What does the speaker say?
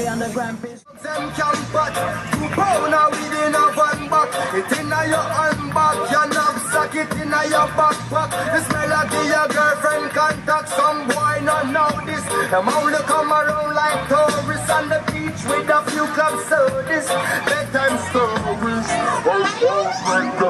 the underground piece. Them can pot, two pound a weed in a van back. It in a your handbag, your knapsack, it in a your backpack. The smell of the your girlfriend contact. Some boy not know this. Them only come around like tourists on the beach with a few club sodas. Bedtime stories. Oh, oh my God.